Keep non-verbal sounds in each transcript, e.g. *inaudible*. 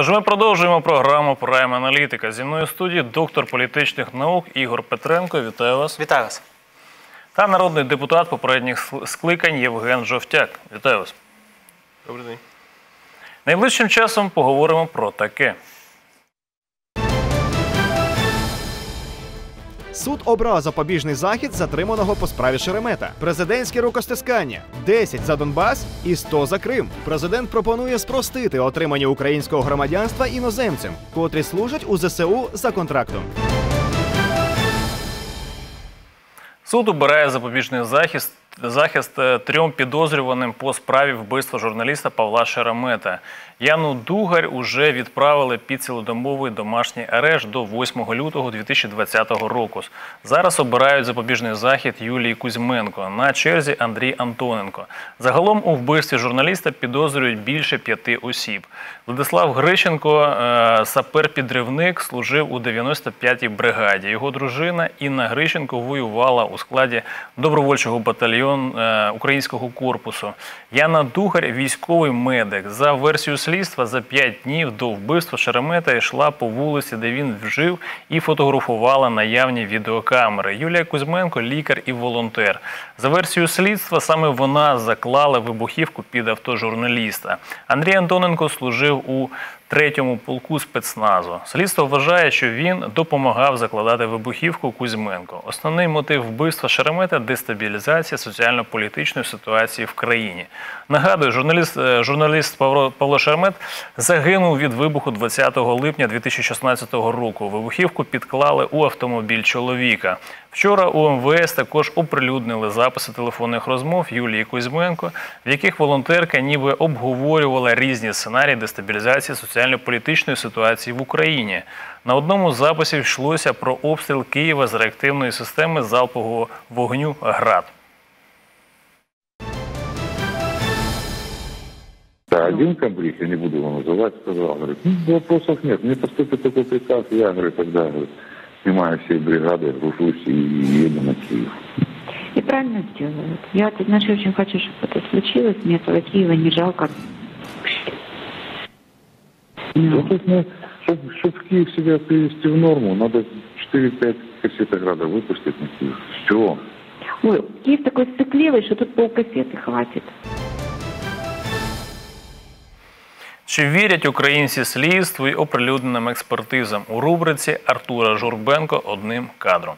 Тож ми продовжуємо програму Прайм Аналітика. Зі мною в студії доктор політичних наук Ігор Петренко. Вітаю вас. Вітаю вас. Та народний депутат попередніх скликань Євген Жовтяк. Вітаю вас. Добрий день. Найближчим часом поговоримо про таке. Суд обрав запобіжний захід затриманого по справі Шеремета. Президентське рукостискання 10 за Донбас і 100 за Крим. Президент пропонує спростити отримання українського громадянства іноземцям, котрі служать у ЗСУ за контрактом. Суд обирає запобіжний захист. Захист е, трьом підозрюваним по справі вбивства журналіста Павла Шеремета. Яну Дугарь уже відправили під цілодомовий домашній арешт до 8 лютого 2020 року. Зараз обирають запобіжний захід Юлії Кузьменко. На черзі Андрій Антоненко. Загалом у вбивстві журналіста підозрюють більше п'яти осіб. Владислав Грищенко, е, сапер-підривник, служив у 95-й бригаді. Його дружина Інна Грищенко воювала у складі добровольчого батальйону е, українського корпусу. Яна Дугар, військовий медик. За версією слідства, за 5 днів до вбивства Шеремета йшла по вулиці, де він вжив, і фотографувала наявні відеокамери. Юлія Кузьменко, лікар і волонтер. За версією слідства, саме вона заклала вибухівку під авто журналіста. Андрій Антоненко служив у третьому полку спецназу. Слідство вважає, що він допомагав закладати вибухівку Кузьменко. Основний мотив вбивства Шеремета дестабілізація соціально-політичної ситуації в країні. Нагадую, журналіст, е, журналіст Павло, Павло Шеремет загинув від вибуху 20 липня 2016 року. Вибухівку підклали у автомобіль чоловіка. Вчора у МВС також оприлюднили записи телефонних розмов Юлії Кузьменко, в яких волонтерка ніби обговорювала різні сценарії дестабілізації соціально-політичної ситуації в Україні. На одному з записів йшлося про обстріл Києва з реактивної системи залпового вогню ГРАД. Да, один комбриг, я не буду его называть, сказал, говорит, ну, вопросов нет, мне поступит такой приказ, я, говорит, тогда, говорит, снимаю всей бригады, гружусь и еду на Киев. И правильно делают. Я, ты знаешь, очень хочу, чтобы это случилось. Мне этого Киева не жалко. Ну, Ну, тут, ну, чтобы, Киев себя привести в норму, надо 4-5 кассетограда выпустить на Киев. Все. Ой, Киев такой стыкливый, что тут полкассеты хватит. Чи вірять українці слідству і оприлюдненим експертизам у рубриці Артура Журбенко одним кадром?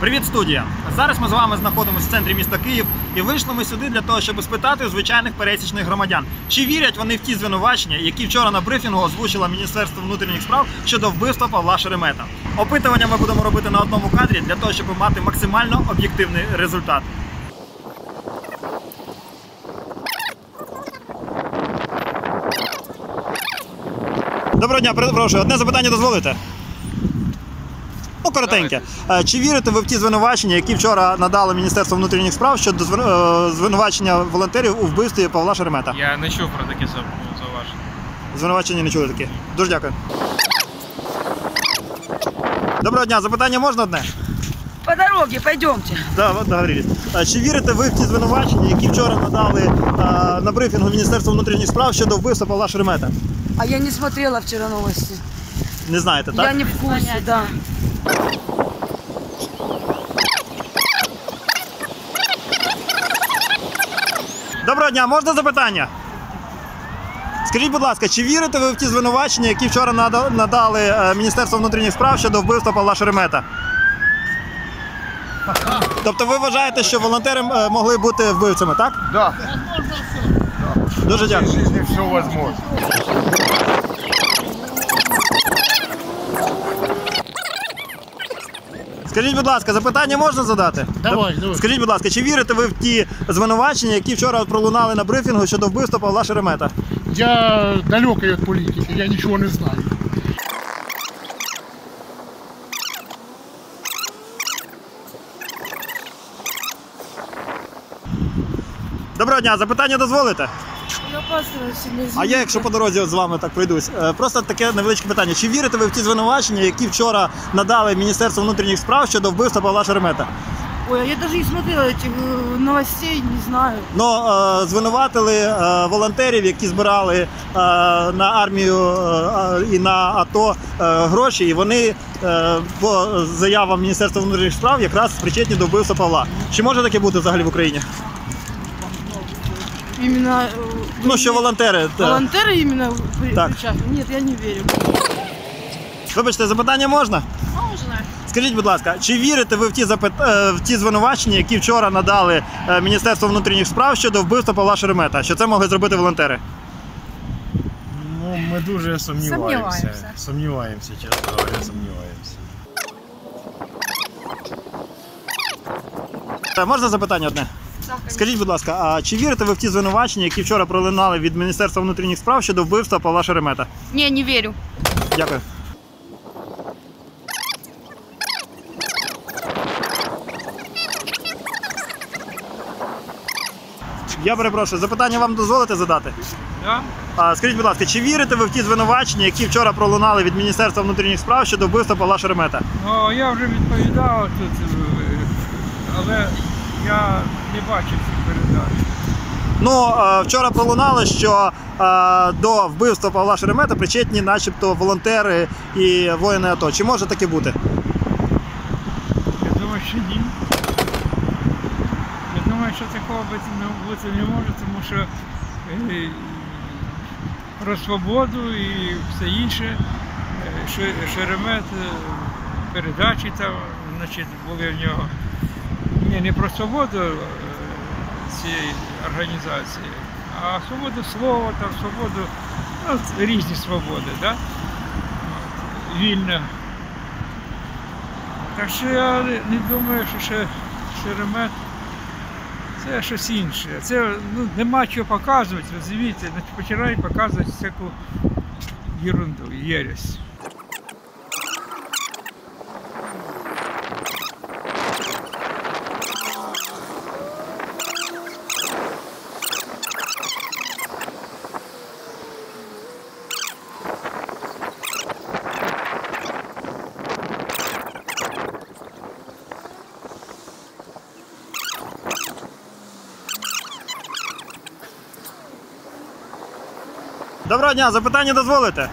Привіт, студія! Зараз ми з вами знаходимося в центрі міста Київ і вийшли ми сюди для того, щоб спитати у звичайних пересічних громадян, чи вірять вони в ті звинувачення, які вчора на брифінгу озвучило Міністерство внутрішніх справ щодо вбивства Павла Шеремета. Опитування ми будемо робити на одному кадрі для того, щоб мати максимально об'єктивний результат. Доброго дня, перепрошую. Одне запитання дозволите? Ну, коротеньке. Е, Чи вірите ви в ті звинувачення, які вчора надало Міністерство внутрішніх справ щодо е, звинувачення волонтерів у вбивстві Павла Шеремета? Я не чув про такі зауваження. Звинувачення не чули такі. Дуже дякую. Доброго дня, запитання можна одне? По дороге пойдемте. Так, от договорились. Е, Чи вірите ви в ті звинувачення, які вчора надали на брифінгу Міністерства внутрішніх справ щодо вбивства Павла Шеремета? А я не смотрела вчера новости. Не знаєте, так? Я не в курсе, да. Доброго дня, можна запитання? Скажіть, будь ласка, чи вірите ви в ті звинувачення, які вчора надали е, Міністерство внутрішніх справ щодо вбивства Павла Шеремета? Тобто ви вважаєте, що волонтери е, могли бути вбивцями, так? Да, Дуже дякую. в жизни все возможно. Скажіть, будь ласка, запитання можна задати? Давай, давай. Скажіть, будь ласка, чи вірите ви в ті звинувачення, які вчора пролунали на брифінгу щодо вбивства Павла Шеремета? Я далекий від політики, я нічого не знаю. Доброго дня, запитання дозволите? Я опаздываю сильно. А я, якщо по дорозі от з вами так пройдусь, е, просто таке невеличке питання. Чи вірите ви в ті звинувачення, які вчора надали Міністерство внутрішніх справ щодо вбивства Павла Шеремета? Ой, а я даже не смотрела этих э, новостей, не знаю. Ну, е, звинуватили е, волонтерів, які збирали е, на армію е, і на АТО е, гроші, і вони е, по заявам Міністерства внутрішніх справ якраз причетні до вбивства Павла. Чи може таке бути взагалі в Україні? Именно э, Ну, що волонтери. та- волонтеры именно при- Так. причастны? Нет, я не верю. Вибачте, запитання можна? Можно. Скажіть, будь ласка, чи вірите ви в ті запит... е, в ті звинувачення, які вчора надали е, Міністерство внутрішніх справ щодо вбивства Павла Шеремета? Що це могли зробити волонтери? Ну, ми дуже сумніваємося. Сумніваємося. Сумніваємося, чесно говоря, сумніваємося. Е, Можна запитання одне? Скажіть, будь ласка, а чи вірите ви в ті звинувачення, які вчора пролунали від Міністерства внутрішніх справ щодо вбивства Павла Шеремета? Не, не верю. Дякую. Я перепрошую, запитання вам дозволите задати? Да? А, скажіть, будь ласка, чи вірите ви в ті звинувачення, які вчора пролунали від Міністерства внутрішніх справ щодо вбивства Павла Шеремета? Ну, я вже відповідав тут, е, але я не бачив цих передач. Ну, е, вчора пролунало, що е, до вбивства Павла Шеремета причетні, начебто, волонтери і воїни АТО. Чи може таке бути? Я думаю, що ні. Я думаю, що такого бути не, може, тому що е, про свободу і все інше. Шеремет, передачі там, значить, були в нього. Ні, не про свободу е, цієї організації, а свободу слова, там, свободу, ну, різні свободи, да? От, вільна. Так що я не думаю, що ще Шеремет це щось інше. Це ну, нема чого показувати, розумієте, починають показувати всяку ерунду, єресь. Доброго дня, запитання дозволите?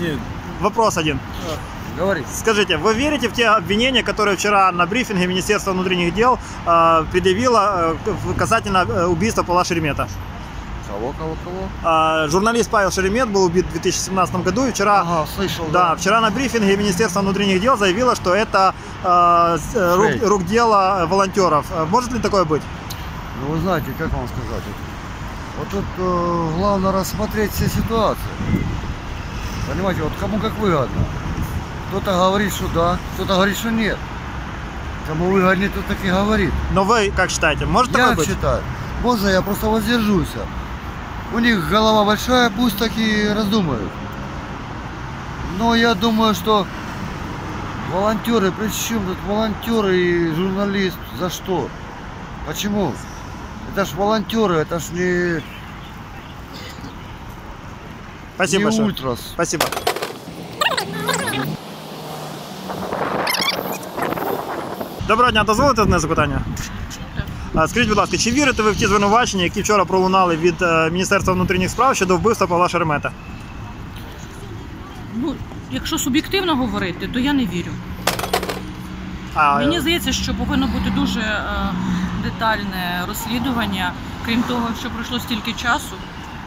Ні. Вопрос один. Говори. Скажите, вы верите в те обвинения, которые вчера на брифинге Министерства внутренних дел э, предъявило э, касательно э, убийства Павла Шеремета? Кого, кого, кого? А, журналист Павел Шеремет был убит в 2017 году, и вчера, Ага, слышал, да, вчера на брифинге Министерства внутренних дел заявило, что это э, с- э, рук, рук дело волонтеров. Э, Может ли такое быть? Ну, вы знаете, как вам сказать? Тут э, главное рассмотреть все ситуации. Понимаете, вот кому как выгодно. Кто-то говорит, что да, кто-то говорит, что нет. Кому выгоднее, тот так и говорит. Но вы как считаете, может такое я быть? считаю. Можно я просто воздержусь. У них голова большая, пусть так и раздумают. Но я думаю, что волонтеры, при чем тут волонтеры и журналист, за что? Почему? Это ж волонтеры, это ж не, Спасибо большое. ультрас. Спасибо. Доброго дня, дозволите одне запитання? Скажіть, будь ласка, чи вірите ви в ті звинувачення, які вчора пролунали від е, Міністерства внутрішніх справ щодо вбивства Павла Шеремета? Ну, якщо суб'єктивно говорити, то я не вірю. А, Мені здається, що повинно бути дуже е, детальне розслідування, крім того, що пройшло стільки часу,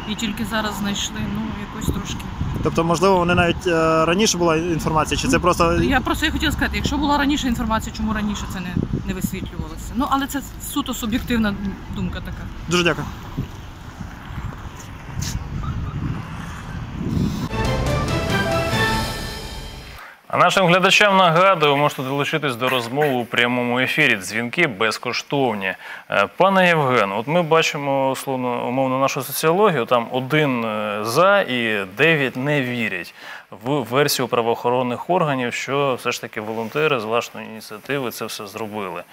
і тільки зараз знайшли, ну, якось трошки. Тобто, можливо, вони навіть е, раніше була інформація, чи це просто. Я просто я хотіла сказати, якщо була раніше інформація, чому раніше це не, не висвітлювалося. Ну, але це суто суб'єктивна думка така. Дуже дякую. А нашим глядачам нагадую, можете долучитись до розмови у прямому ефірі. Дзвінки безкоштовні. Е, Пане Євген, от ми бачимо условно умовно нашу соціологію. Там один е, за і дев'ять не вірять в версію правоохоронних органів, що все ж таки волонтери з власної ініціативи це все зробили.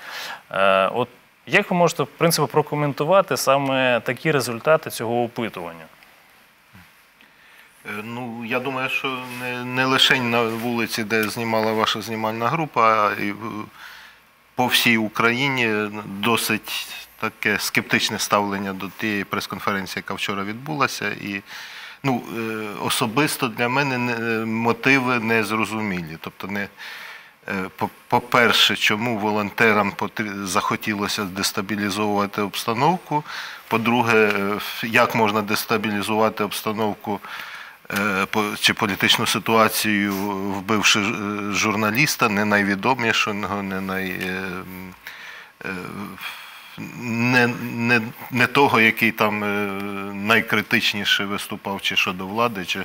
Е, От як ви можете в принципі прокоментувати саме такі результати цього опитування? Е, Ну, я думаю, що не, не лише на вулиці, де знімала ваша знімальна група, а і по всій Україні досить таке скептичне ставлення до тієї прес-конференції, яка вчора відбулася. І ну, е, особисто для мене мотиви не зрозумілі. Тобто, не, е, по- по-перше, чому волонтерам захотілося дестабілізовувати обстановку. По-друге, е, як можна дестабілізувати обстановку е, чи політичну ситуацію, вбивши е, журналіста, не найвідомішого, не най. е, е, не, не, не того, який там е, найкритичніше виступав, чи щодо влади, чи,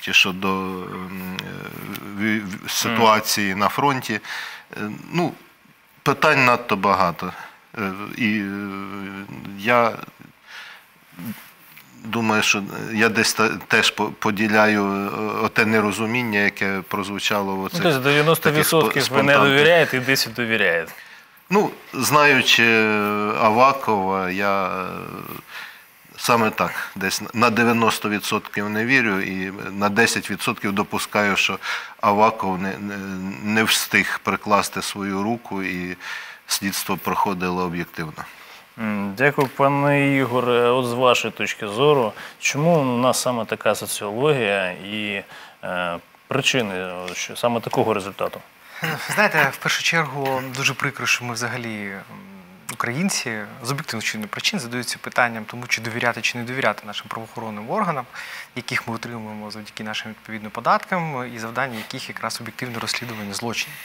чи щодо е, ситуації на фронті. Е, Ну, питань надто багато. Е, І е, я думаю, що я десь теж поділяю е, оте нерозуміння, яке прозвучало в Ну, оцих тобто 90% таких ви не довіряєте і 10 довіряєте. Ну, знаючи е, Авакова, я е, саме так, десь на 90% не вірю і на 10% допускаю, що Аваков не, не встиг прикласти свою руку і слідство проходило об'єктивно. Дякую, пане Ігор. Е, От з вашої точки зору, чому у нас саме така соціологія і е, причини е, що саме такого результату? Знаєте, в першу чергу дуже прикро, що ми взагалі українці з об'єктивних чи причин задаються питанням тому, чи довіряти чи не довіряти нашим правоохоронним органам, яких ми отримуємо завдяки нашим відповідно податкам, і завдання яких якраз об'єктивне розслідування злочинів.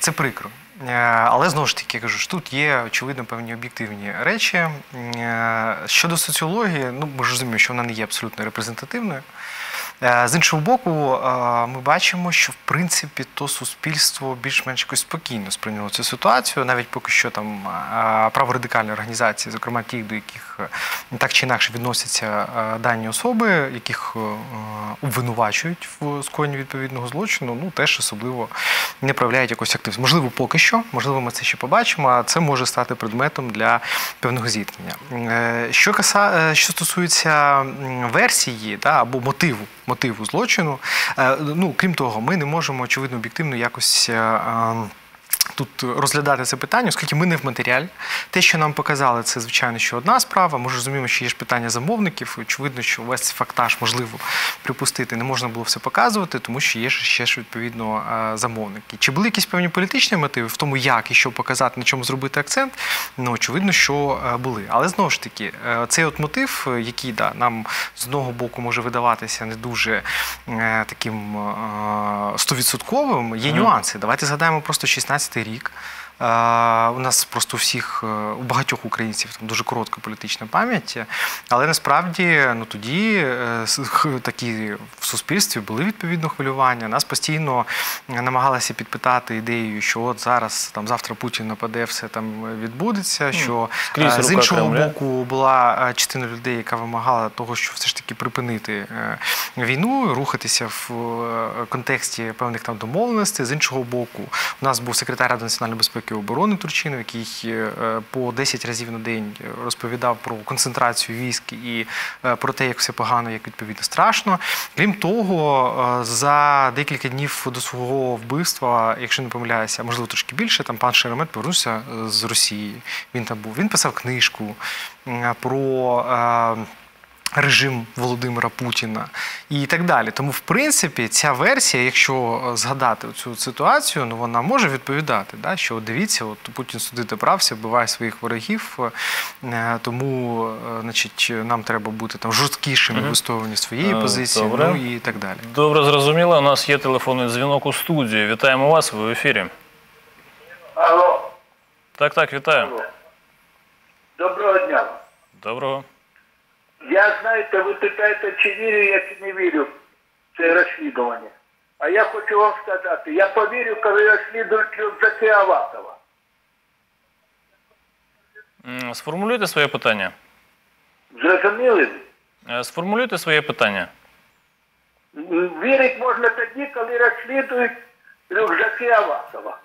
Це прикро. Е, Але знову ж таки кажу, що тут є очевидно певні об'єктивні речі. Е, Щодо соціології, ну ми ж розуміємо, що вона не є абсолютно репрезентативною. Е, З іншого боку, е, ми бачимо, що в принципі то суспільство більш-менш якось спокійно сприйняло цю ситуацію, навіть поки що там е, праворадикальні організації, зокрема ті, до яких так чи інакше відносяться дані особи, яких обвинувачують в скоєнні відповідного злочину, ну теж особливо не проявляють якось активність. Можливо, поки що, можливо, ми це ще побачимо, а це може стати предметом для певного зіткнення. Що каса, що стосується версії да, або мотиву, мотиву злочину, е, ну крім того, ми не можемо очевидно об'єктивно якось. Тут розглядати це питання, оскільки ми не в матеріалі. Те, що нам показали, це звичайно що одна справа. Ми ж розуміємо, що є ж питання замовників. Очевидно, що весь цей фактаж можливо припустити, не можна було все показувати, тому що є ж ще ж відповідно е, замовники. Чи були якісь певні політичні мотиви в тому, як і що показати, на чому зробити акцент? Ну очевидно, що е, були. Але знову ж таки, е, цей от мотив, який да, нам з одного боку може видаватися не дуже таким стовідсотковим, є нюанси. Давайте згадаємо просто 16-й рік. У нас просто у всіх, е, у багатьох українців там дуже коротка політична пам'ять, але насправді ну тоді е, такі в суспільстві були відповідно хвилювання. Нас постійно намагалися підпитати ідеєю, що от зараз там завтра Путін нападе, все там відбудеться. Що скрізь е, з іншого боку була частина людей, яка вимагала того, що все ж таки припинити війну, рухатися в контексті певних там домовленостей. З іншого боку, у нас був секретар Ради національної безпеки і оборони Турчинов, який е, по 10 разів на день розповідав про концентрацію військ і е, про те, як все погано, як відповідно страшно. Крім того, е, за декілька днів до свого вбивства, якщо не помиляюся, можливо трошки більше, там пан Шеремет повернувся з Росії. Він там був. Він писав книжку про. Режим Володимира Путіна і так далі. Тому, в принципі, ця версія, якщо е, згадати цю ситуацію, ну вона може відповідати, да, що дивіться, от Путін сюди добрався, вбиває своїх ворогів, е, тому е, значить, нам треба бути там жорсткішими в висловленні своєї позиції, добре. ну і так далі. Добре, зрозуміло. У нас є телефонний дзвінок у студії. Вітаємо вас, ви в ефірі. Алло, Так, так, вітаю. доброго дня. Доброго. Я, знаєте, ви питаєте, чи вірю я, чи не вірю в це розслідування. А я хочу вам сказати, я повірю, коли розслідують рюкзаки Авакова. М, Сформулюйте своє питання. Зрозуміли? Е, Сформулюйте своє питання. М, Вірити можна тоді, коли розслідують рюкзаки Авакова.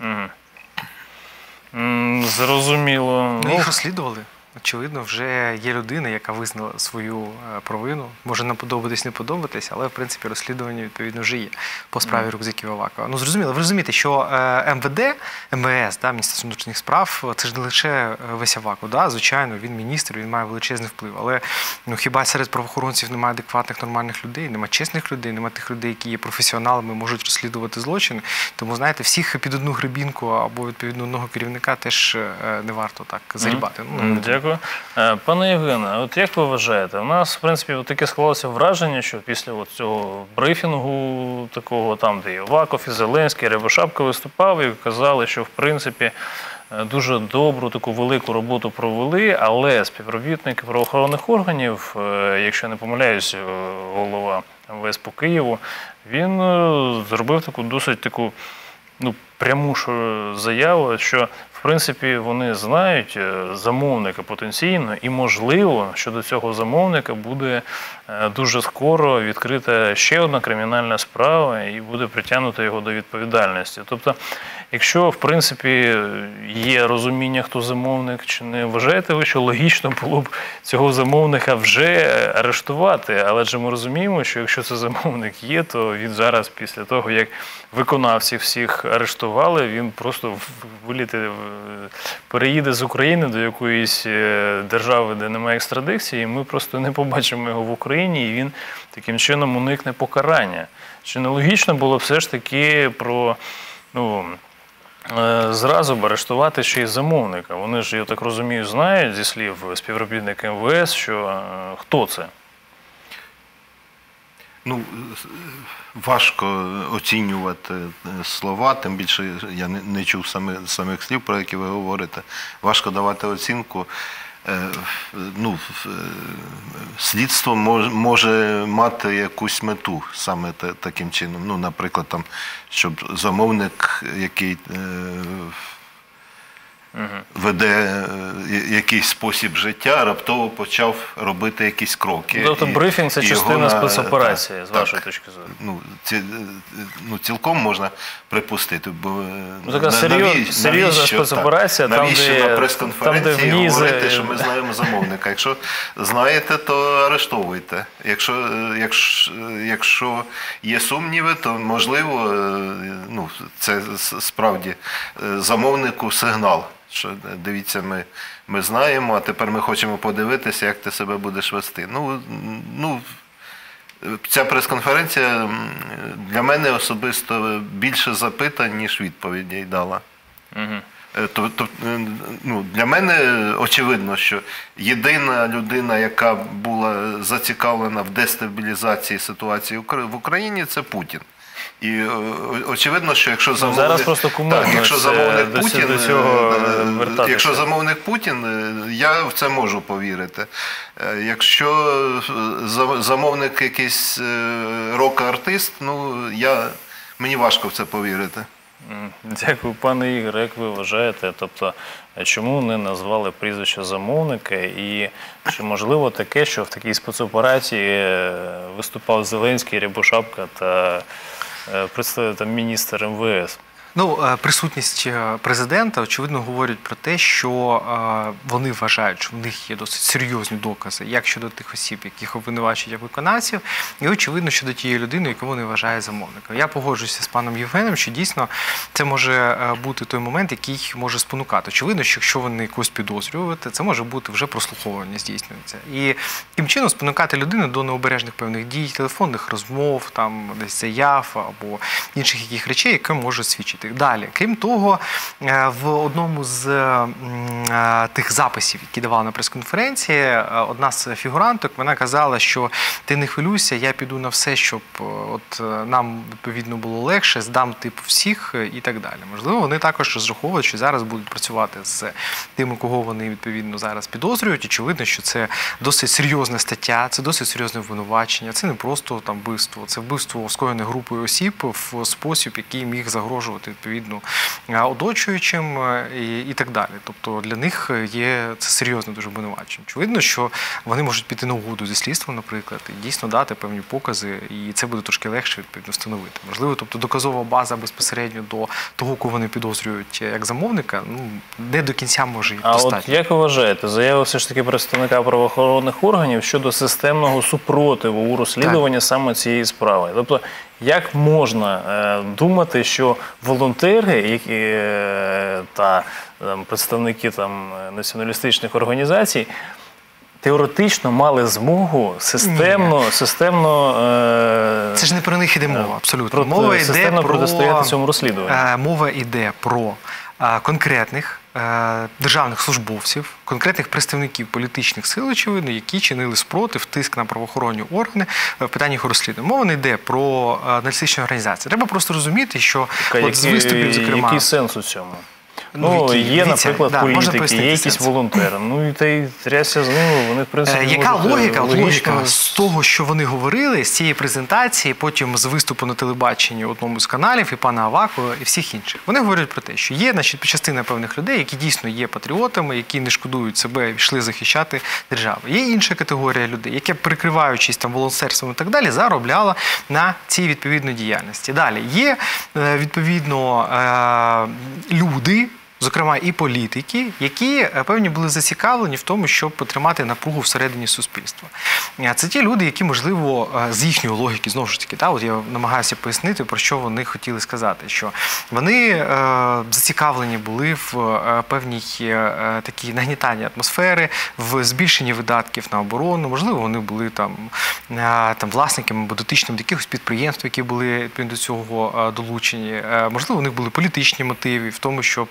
Угу. Зрозуміло. Ну, їх розслідували. Очевидно, вже є людина, яка визнала свою е, провину. Може нам подобатись, не подобатись, але в принципі розслідування відповідно вже є по справі рюкзаків Авакова. Ну зрозуміло, ви розумієте, що е, МВД, МВС, да, Міністерство внутрішніх справ, це ж не лише е, весь Аваков. Да? Звичайно, він міністр, він має величезний вплив. Але ну хіба серед правоохоронців немає адекватних нормальних людей, немає чесних людей, немає тих людей, які є професіоналами, можуть розслідувати злочини. Тому знаєте, всіх під одну грибінку або відповідно одного керівника теж не варто так зарібати. Ну, М, Дякую. Е, Пане Євгене, от як ви вважаєте, у нас, в принципі, таке склалося враження, що після от цього брифінгу, такого там, де і і Зеленський, Рябошапка виступав і казали, що в принципі е, дуже добру таку велику роботу провели, але співробітники правоохоронних органів, е, якщо я не помиляюсь, голова МВС по Києву, він зробив таку досить таку ну, прямушу заяву, що в принципі вони знають е, замовника потенційно, і можливо, що до цього замовника буде е, дуже скоро відкрита ще одна кримінальна справа і буде притягнута його до відповідальності. Тобто, якщо в принципі є розуміння, хто замовник, чи не вважаєте ви, що логічно було б цього замовника вже арештувати? Але ж ми розуміємо, що якщо це замовник є, то він зараз, після того як виконавців всіх арештували, він просто в- виліте, в- переїде з України до якоїсь е, держави, де немає екстрадиції, і ми просто не побачимо його в Україні, і він таким чином уникне покарання. Чи не логічно було б все ж таки про ну, зразу б арештувати ще й замовника? Вони ж, я так розумію, знають зі слів співробітника МВС, що е, хто це? Ну, е, важко оцінювати е, слова, тим більше я не, чув сами, самих слів, про які ви говорите. Важко давати оцінку. Е, Ну, е, слідство може, мати якусь мету саме та- таким чином. Ну, наприклад, там, щоб замовник, який е, веде е, якийсь спосіб життя, раптово почав робити якісь кроки. Тобто брифінг це частина на- спецоперації, так, з так. вашої точки зору. Ну, ці, ну, цілком можна припустити, бо Ну, така на- навіщо- серйозна спецоперація, так, там, навіщо де- на прес-конференції там, де вниз, говорити, е, що ми знаємо замовника. Якщо знаєте, то арештовуйте. Якщо, е, якщо, якщо є сумніви, то можливо, е, ну, це справді е, замовнику сигнал. Що е, дивіться, ми, ми знаємо, а тепер ми хочемо подивитися, як ти себе будеш вести. Ну, ну Ця прес-конференція для мене особисто більше запитань, ніж відповідей дала. Е, То, то, е, ну, для мене очевидно, що єдина людина, яка була зацікавлена в дестабілізації ситуації в Україні, це Путін. І е, очевидно, що якщо замовник, Ну, зараз просто так, якщо замовник до Путін, до цього, е, вертатися. якщо замовник Путін, е, я в це можу повірити. Якщо замовник якийсь рок-артист, ну я мені важко в це повірити. Дякую, пане Ігор. Як ви вважаєте? Тобто, чому не назвали прізвище замовника? І чи можливо таке, що в такій спецоперації виступав Зеленський, Рябошапка та е, представник там, міністр МВС? Ну, е, присутність е, президента, очевидно, говорить про те, що е, вони вважають, що в них є досить серйозні докази, як щодо тих осіб, яких обвинувачують як виконавців, і очевидно щодо тієї людини, яку вони вважають замовником. Я погоджуюся з паном Євгеном, що дійсно це може бути той момент, який може спонукати. Очевидно, що якщо вони когось підозрювати, це може бути вже прослуховування здійснюється. І таким чином спонукати людину до необережних певних дій, телефонних розмов, там десь заяв або інших яких речей, які можуть свідчити. Далі, крім того, е, в одному з е, тих записів, які давали на прес-конференції, е, одна з фігуранток вона казала, що ти не хвилюйся, я піду на все, щоб от нам відповідно було легше, здам типу всіх і так далі. Можливо, вони також розраховують, що зараз будуть працювати з тими, кого вони відповідно зараз підозрюють. Очевидно, що це досить серйозна стаття, це досить серйозне обвинувачення. Це не просто там вбивство, це вбивство скоєне групою осіб в спосіб, який міг загрожувати відповідно е, оточуючим е, і, і так далі. Тобто для них є це серйозне дуже обвинувачення. Очевидно, що вони можуть піти на угоду зі слідством, наприклад, і дійсно дати певні покази, і це буде трошки легше відповідно встановити. Можливо, тобто доказова база безпосередньо до того, кого вони підозрюють як замовника, ну не до кінця може і А от як ви вважаєте, заява все ж таки представника правоохоронних органів щодо системного супротиву у розслідуванні саме цієї справи? Тобто, як можна е, думати, що волонтери, які е, та там, представники там націоналістичних організацій теоретично мали змогу системно, системно е, Це ж не про них іде мова, абсолютно. проти- мова йде системно про протистояти цьому розслідуванню. Мова йде про конкретних державних службовців, конкретних представників політичних сил, очевидно, які чинили спротив, тиск на правоохоронні органи в питанні їх розслідування. Мова не йде про е, організації. Треба просто розуміти, що от з виступів, зокрема, який сенс у цьому? Ну, Ну, який? є, Дивіться, наприклад, да, політики, є якісь волонтери. Ну і та й трясся з ними, вони в принципі. Е, Яка е, логіка? Логічно Логіка з того, що вони говорили, з цієї презентації, потім з виступу на телебаченні одному з каналів, і пана Авакова, і всіх інших. Вони говорять про те, що є значить, частина певних людей, які дійсно є патріотами, які не шкодують себе і йшли захищати державу. Є інша категорія людей, яка, прикриваючись там волонтерством і так далі, заробляла на цій відповідної діяльності. Далі є е, відповідно е, люди. Зокрема, і політики, які е, певні були зацікавлені в тому, щоб потримати напругу всередині суспільства. Е, Це ті люди, які, можливо, е, з їхньої логіки, знову ж таки, та, от я намагаюся пояснити, про що вони хотіли сказати, що вони е, зацікавлені були в певній е, такій нагнітанні атмосфери, в збільшенні видатків на оборону. Можливо, вони були там, е, там власниками або дотичними до якихось підприємств, які були до цього долучені. Можливо, у них були політичні мотиви в тому, щоб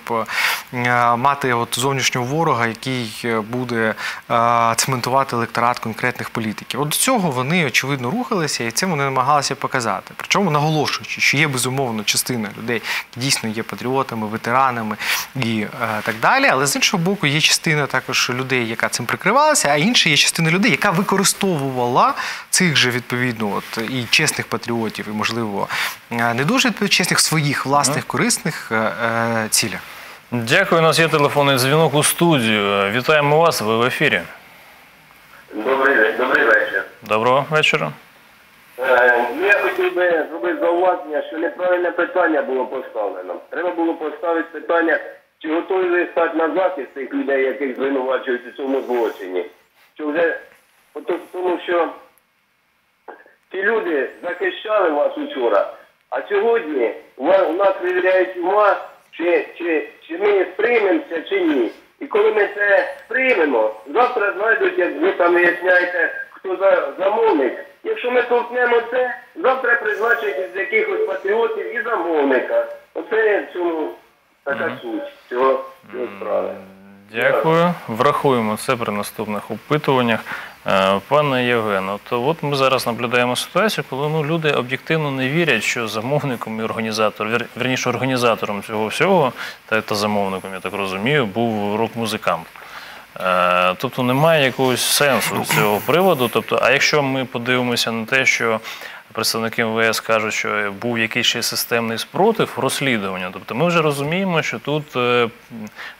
мати от зовнішнього ворога, який е, буде е, цементувати електорат конкретних політиків. От до цього вони очевидно рухалися, і це вони намагалися показати. Причому наголошуючи, що є безумовно частина людей, які дійсно є патріотами, ветеранами і е, так далі. Але з іншого боку, є частина також людей, яка цим прикривалася, а інша є частина людей, яка використовувала цих же відповідно от і чесних патріотів, і можливо е, не дуже чесних своїх власних корисних е, е, цілях. Дякую. У нас є телефонний дзвінок у студію. Вітаємо вас. Ви в ефірі. Добрий день, добрий вечір. Доброго вечора. Е, ну, я хотів би зробити зауваження, що неправильне питання було поставлено. Треба було поставити питання, чи готові ви стати на захист тих людей, яких звинувачують у цьому злочині. Що вже тому, що ці люди захищали вас учора, а сьогодні у нас виявляють ума, чи, чи, чи ми сприймемося, чи ні. І коли ми це сприймемо, завтра знайдуть, як ви там виясняєте, хто за замовник. Якщо ми толкнемо це, завтра призначать із якихось патріотів і замовника. Оце в цьому така суть цього справи. Дякую. Врахуємо це при наступних опитуваннях. Е, Пане Євгену, то от ми зараз наблюдаємо ситуацію, коли ну, люди об'єктивно не вірять, що замовником і організатором, вір- вірніше організатором цього всього, та, та замовником, я так розумію, був рок-музикант. Е, Тобто немає якогось сенсу з цього приводу. Тобто, а якщо ми подивимося на те, що представники МВС кажуть, що був якийсь ще системний спротив розслідування, тобто ми вже розуміємо, що тут е,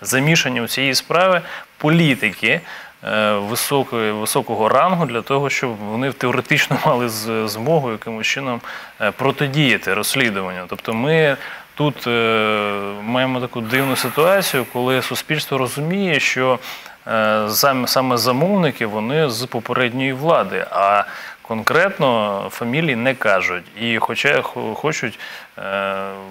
замішані у цієї справи політики. Е, Високої, високого рангу для того, щоб вони теоретично *laughs* мали змогу якимось чином е, протидіяти розслідуванню. Тобто ми тут е, маємо таку дивну ситуацію, коли суспільство розуміє, що саме, замовники вони з попередньої влади, а конкретно фамілії не кажуть. І хоча хо- хочуть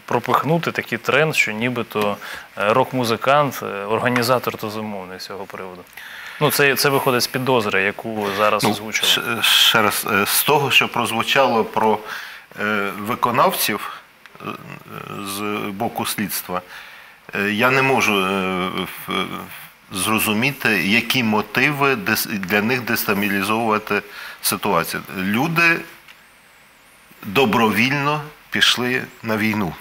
пропихнути такий тренд, що нібито рок-музикант, організатор та замовник з цього приводу. Ну, це, це виходить з підозри, яку зараз Ну, озвучили. ще- раз, е, з того, що прозвучало про е, виконавців е, з боку слідства, е, я не можу е, зрозуміти, які мотиви для них дестабілізовувати ситуацію. Люди добровільно пішли на війну.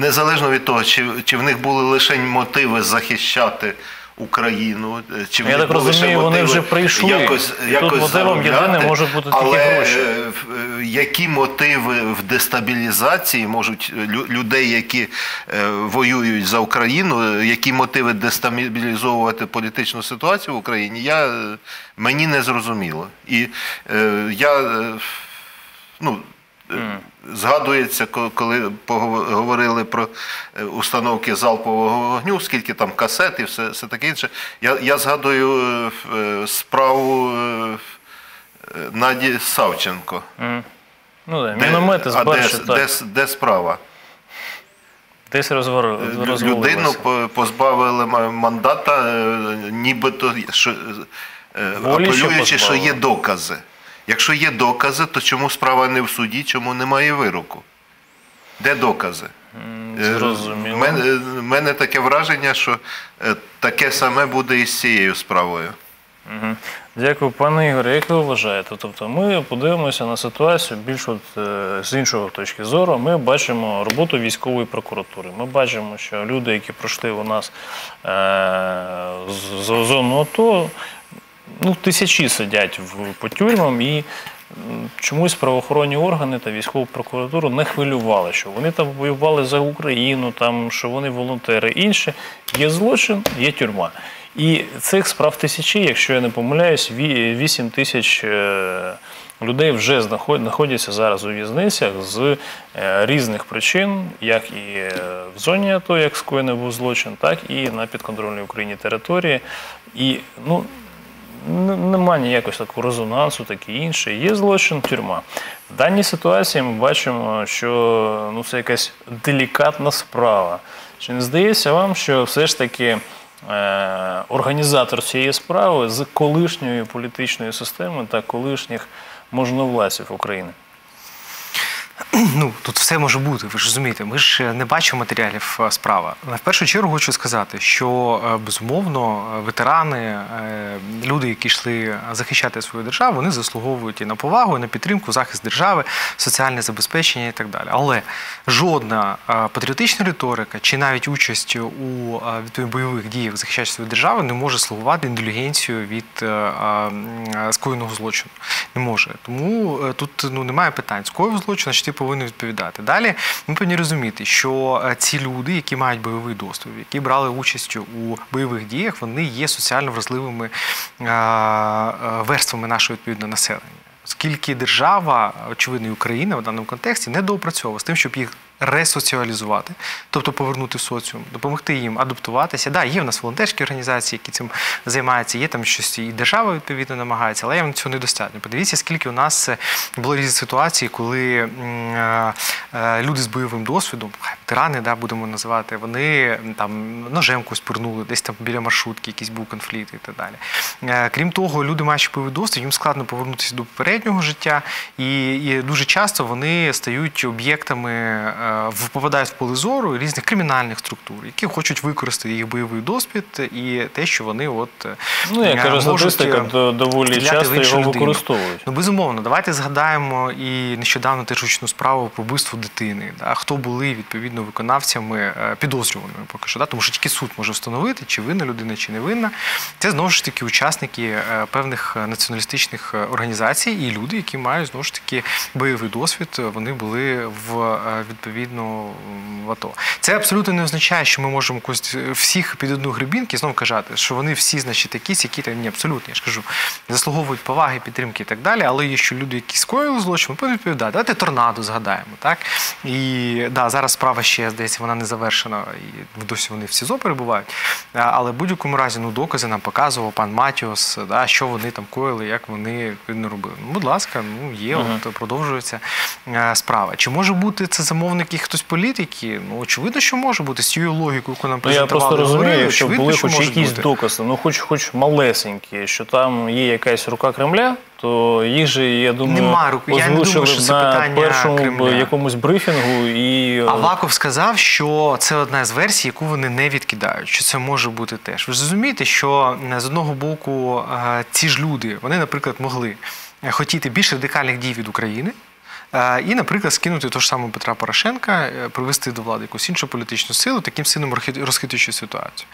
Незалежно від того, чи, чи в них були лише мотиви захищати Україну, е, чи Я так розумію, вони вже прийшли. Якось, І якось тут мотивом єдиним можуть бути тільки гроші. е, в- е, Які мотиви в дестабілізації можуть людей, які воюють за Україну, які мотиви дестабілізовувати політичну ситуацію в Україні, я, мені не зрозуміло. І я ну, згадується, коли говорили про е, установки залпового вогню, скільки там касет і все, все таке інше. Я, я згадую е, е, справу е, е, Наді Савченко. Ну так, міномети з де, де, де справа? Десь розгорили. Людину позбавили мандата, е, нібито що, е, Волі, що апелюючи, що позбавили. є докази. Якщо є докази, то чому справа не в суді, чому немає вироку? Де докази? Е, зрозуміло. Мене, мене таке враження, що е, таке саме буде і з цією справою. Дякую, пане Ігоре. Як ви вважаєте? Тобто ми подивимося на ситуацію більш от, е, з іншого точки зору. Ми бачимо роботу військової прокуратури. Ми бачимо, що люди, які пройшли у нас е, з- з зону АТО, ну, тисячі сидять в, по тюрмам і чомусь правоохоронні органи та військову прокуратуру не хвилювали, що вони там воювали за Україну, там, що вони волонтери. Інше є злочин, є тюрма. І цих справ тисячі, якщо я не помиляюсь, 8 тисяч е, людей вже знаходяться зараз у в'язницях з е, різних причин, як і е, в зоні АТО, як скоєний був злочин, так і на підконтрольній Україні території. І ну, н- ніякого такого резонансу, таке інше. Є злочин, тюрма. В даній ситуації ми бачимо, що ну, це якась делікатна справа. Чи не здається вам, що все ж таки е, організатор цієї справи з колишньої політичної системи та колишніх можновладців України? *clears throat* Ну, тут все може бути, ви ж розумієте. Ми ж не бачимо матеріалів е, справи. В першу чергу хочу сказати, що е, безумовно е, ветерани, люди, які йшли захищати свою державу, вони заслуговують і на повагу, і на підтримку, захист держави, соціальне забезпечення і так далі. Але жодна патріотична риторика чи навіть участь у відповідно бойових діях захищаючи свою державу не може слугувати індулігенцією від скоєного злочину. Не може. Тому тут ну немає питань. Скоїв злочин, значить ти повинен відповідати. Далі ми повинні розуміти, що е, ці люди, які мають бойовий досвід, які брали участь у бойових діях, вони є соціально вразливими е, е, верствами нашого відповідного населення. Оскільки держава, очевидно, і Україна в даному контексті не доопрацьовує з тим, щоб їх ресоціалізувати, тобто повернути в соціум, допомогти їм адаптуватися. Да, є в нас волонтерські організації, які цим займаються, є там щось і держава відповідно намагається, але явно цього недостатньо. Подивіться, скільки у нас е, було різні ситуації, коли е, е, люди з бойовим досвідом, ветерани, да, будемо називати, вони там ножем когось пирнули, десь там біля маршрутки якийсь був конфлікт і так далі. Крім того, люди, маючи бойовий досвід, їм складно повернутися до попереднього життя, і, і дуже часто вони стають об'єктами, попадають в поле зору різних кримінальних структур, які хочуть використати їх бойовий досвід і те, що вони от е, Ну, можуть, статистика, е, доволі часто його використовують. Ну, безумовно, давайте згадаємо і нещодавно теж гучну справу про вбивство дитини. Да? Хто були відповідно виконавцями е, підозрюваними поки що, да? тому що тільки суд може встановити, чи винна людина, чи не винна. Це знову ж таки учасники е, певних е, націоналістичних е, організацій і люди, які мають знову ж таки бойовий досвід. е, Вони були в е, відповідно в АТО. Це абсолютно не означає, що ми можемо е, всіх під одну грибінки знову казати, що вони всі, значить, якісь, які там ні, абсолютно, я ж кажу, заслуговують поваги, підтримки і так далі. Але є що люди, які скоїли злочин, ми повинні відповідати. Давайте торнадо згадаємо, так? І да, зараз справа ще, здається, вона не завершена, і досі вони в СІЗО перебувають. Але в будь-якому разі ну, докази нам показував пан Матіос, да, що вони там коїли, як вони відповідно робили. Ну, будь ласка, ну є, Ага. от продовжується е, справа. Чи може бути це замовник і хтось політики? Ну, очевидно, що може бути з цією логікою, яку нам Ну, я просто розумію, якщо були що хоч якісь бути. докази, ну хоч хоч малесенькі, що там є якась рука Кремля, то їх же, я думаю, Нема рук- я не думаю, що це на першому Кремля. якомусь брифінгу і е, Аваков сказав, що це одна з версій, яку вони не відкидають, що це може бути теж. Ви ж розумієте, що е, з одного боку е, ці ж люди, вони, наприклад, могли хотіти більш радикальних дій від України. І, наприклад, скинути того ж самого Петра Порошенка, е, привести до влади якусь іншу політичну силу, таким чином розхитуючи ситуацію.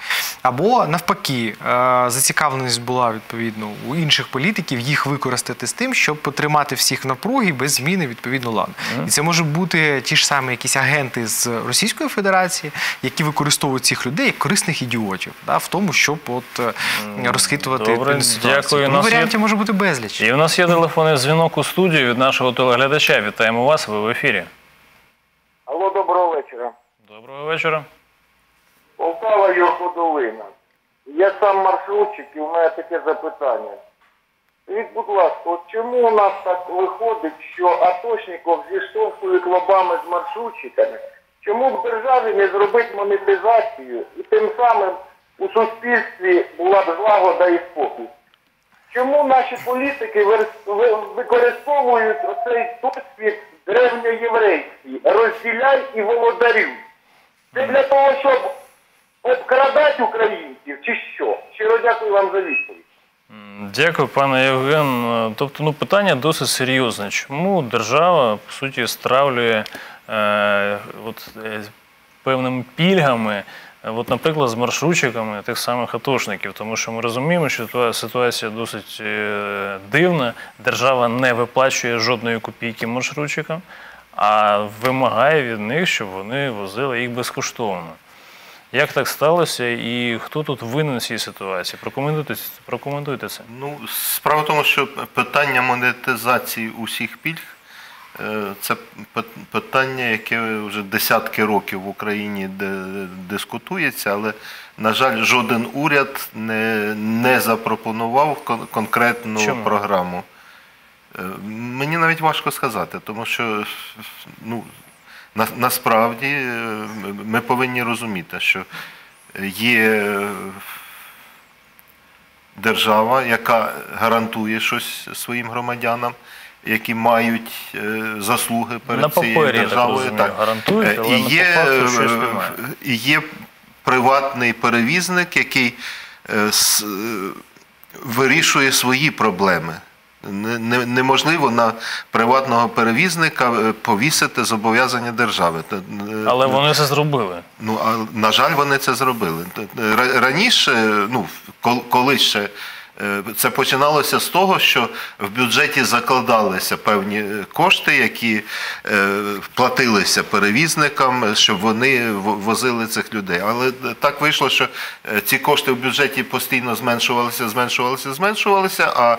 Або навпаки, е, зацікавленість була відповідно у інших політиків їх використати з тим, щоб потримати всіх в напругі без зміни відповідно ладу. І це можуть бути ті ж самі якісь агенти з Російської Федерації, які використовують цих людей як корисних ідіотів, да, в тому, щоб от е, розхитувати Добре, ситуацію. дякую. Є- варіантів може бути безліч. І у нас є телефонний дзвінок у студію від нашого телеглядача. Вітаємо вас, ви в ефірі. Алло, доброго вечора. Доброго вечора. Полтава Йоходолина. Я сам маршрутчик і у мене таке запитання. Скажіть, будь ласка, от чому у нас так виходить, що атошників зіштовхують лобами з маршрутчиками? Чому в державі не зробити монетизацію і тим самим у суспільстві була б злагода і спокій? Чому наші політики використовують оцей досвід древньоєврейський розділяй і володарюй? Це для того, щоб обкрадати українців, чи що? Щиро дякую вам за відповідь. Дякую, пане Євген. Е, Тобто, ну питання досить серйозне. Чому держава по суті стравлює е, от, е, певними пільгами, от, наприклад, з маршрутчиками тих самих атошників, тому що ми розуміємо, що ситуація досить е, дивна. Держава не виплачує жодної копійки маршрутчикам, а вимагає від них, щоб вони возили їх безкоштовно. Як так сталося, і хто тут винен цій ситуації? Прокоментуйте, прокоментуйте це. Ну, справа в тому, що питання монетизації усіх пільг е, це питання, яке вже десятки років в Україні дискутується, але, на жаль, жоден уряд не, не запропонував кон- конкретну Чому? програму. Е, Мені навіть важко сказати, тому що ну, на, насправді е, ми повинні розуміти, що є держава, яка гарантує щось своїм громадянам, які мають е, заслуги перед На цією папері, я так державою. розумію, гарантують, Е, але і на є, факту щось е, немає. є приватний перевізник, який вирішує свої проблеми. Не- не- Неможливо на приватного перевізника е, повісити зобов'язання держави. Е, Але вони це зробили. Ну, а на жаль, вони це зробили. Раніше, ну, кол- коли ще е, це починалося з того, що в бюджеті закладалися певні е, кошти, які е, платилися перевізникам, щоб вони возили цих людей. Але так вийшло, що е, ці кошти в бюджеті постійно зменшувалися, зменшувалися, зменшувалися, а е,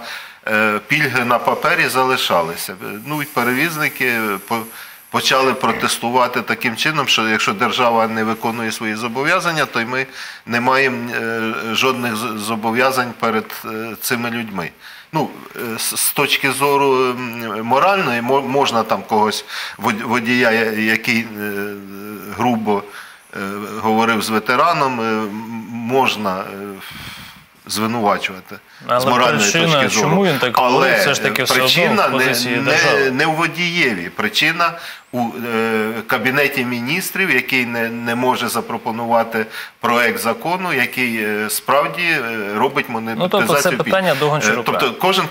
пільги на папері залишалися. Е, Ну і перевізники е, почали протестувати таким чином, що якщо держава не виконує свої зобов'язання, то й ми не маємо е, жодних зобов'язань перед е, цими людьми. Ну, е, з точки зору моральної, можна там когось водія, який е, грубо е, говорив з ветераном, е, можна е, звинувачувати Але з моральної причина, точки зору. чому він так Але все ж таки все одно причина в не, позиції не, не в водієві. Причина у е, кабінеті міністрів, який не, не може запропонувати проект закону, який е, справді е, робить монетизацію. Ну, тобто це питання до Гончарука. Е, Тобто кожен